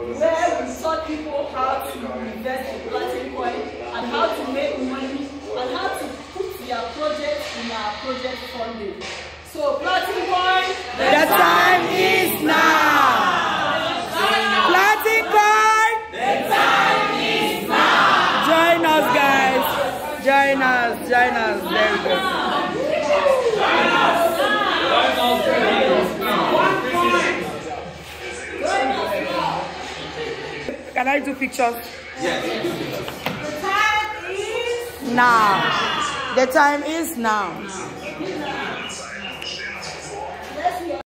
where we taught people how to invest in Platin Coin and how to make money and how to put their projects in our project funding. So Platin Coin, The time is now. Platin coin. The time is now. Join us, guys. Join us. Join us. There we go. Can I do pictures? Yes. the time is Now. The time is now.